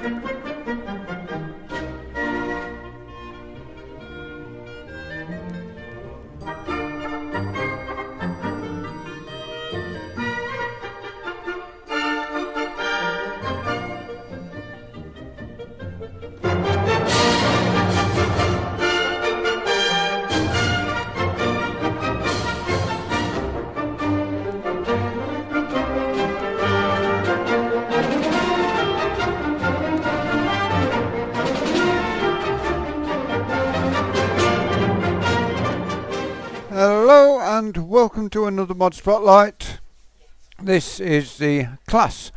Hello and welcome to another Mod Spotlight. This is the Claas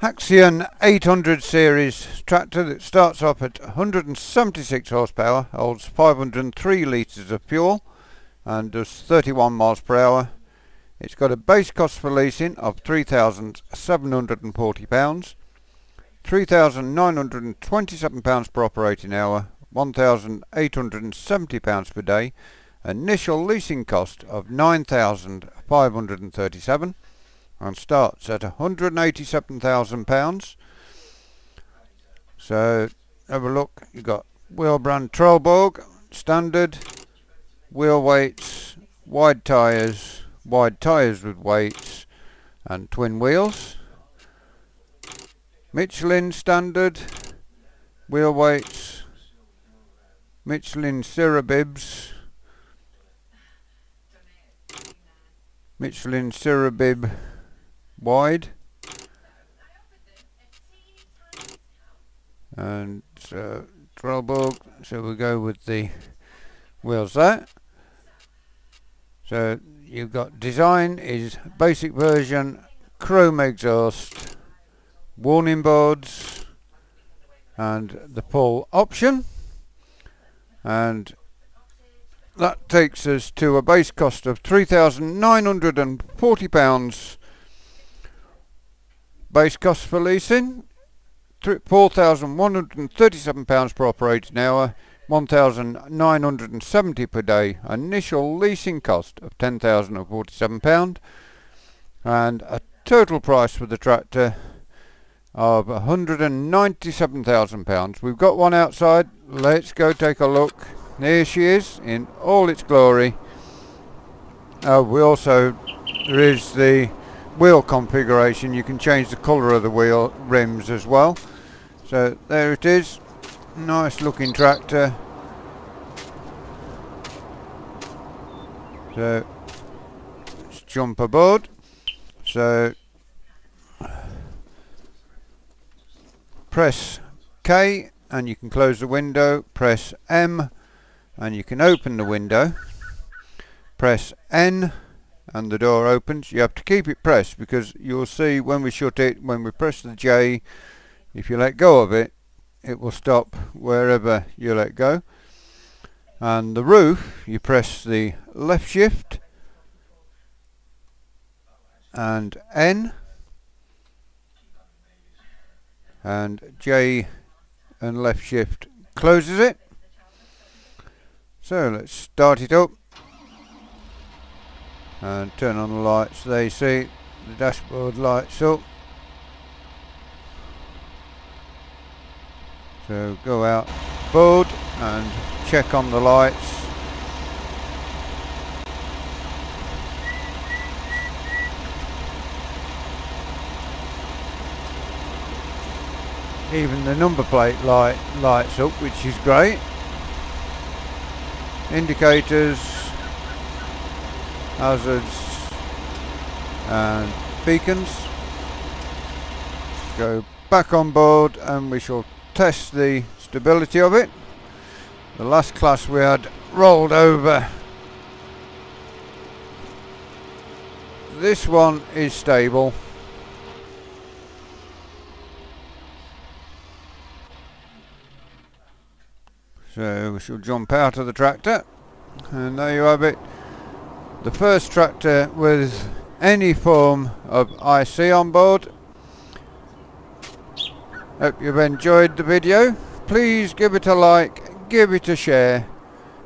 Axion 800 series tractor that starts off at 176 horsepower, holds 503 litres of fuel and does 31 miles per hour. It's got a base cost for leasing of £3,740, £3,927 per operating hour, £1,870 per day initial leasing cost of 9,537 and starts at 187,000 pounds. So have a look. You've got wheel brand Trelleborg standard. Wheel weights wide tyres wide tyres with weights and twin wheels. Michelin standard wheel weights Michelin Syrabibs Michelin Syrabib wide. And uh, so Trelleborg so we go with the wheels there. So you've got design is basic version chrome exhaust warning boards and the pull option. And that takes us to a base cost of £3,940 base cost for leasing £4,137 per operating hour 1,970 per day. Initial leasing cost of £10,047 and a total price for the tractor of £197,000 we've got one outside. Let's go take a look there she is in all its glory. Uh, we also, there is the wheel configuration. You can change the colour of the wheel rims as well. So there it is. Nice looking tractor. So let's jump aboard. So press K and you can close the window. Press M and you can open the window. Press N and the door opens. You have to keep it pressed because you'll see when we shut it when we press the J if you let go of it it will stop wherever you let go. And the roof you press the left shift and N and J and left shift closes it so let's start it up and turn on the lights. There you see the dashboard lights up. So go out board and check on the lights. Even the number plate light lights up which is great indicators, hazards and beacons. Go back on board and we shall test the stability of it. The last Claas we had rolled over. This one is stable. So we shall jump out of the tractor and there you have it. The first tractor with any form of IC on board. Hope you've enjoyed the video. Please give it a like, give it a share,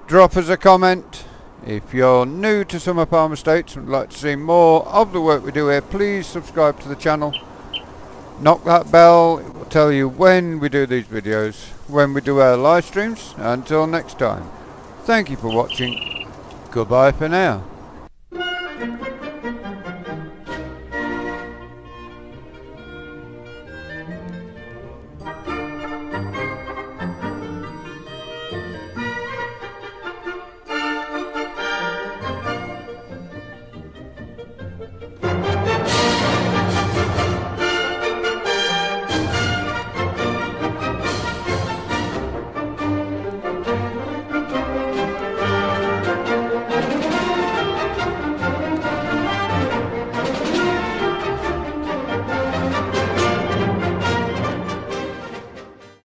drop us a comment. If you're new to Summer Farm Estates and would like to see more of the work we do here, please subscribe to the channel. Knock that bell, it will tell you when we do these videos, when we do our live streams. Until next time, thank you for watching. Goodbye for now.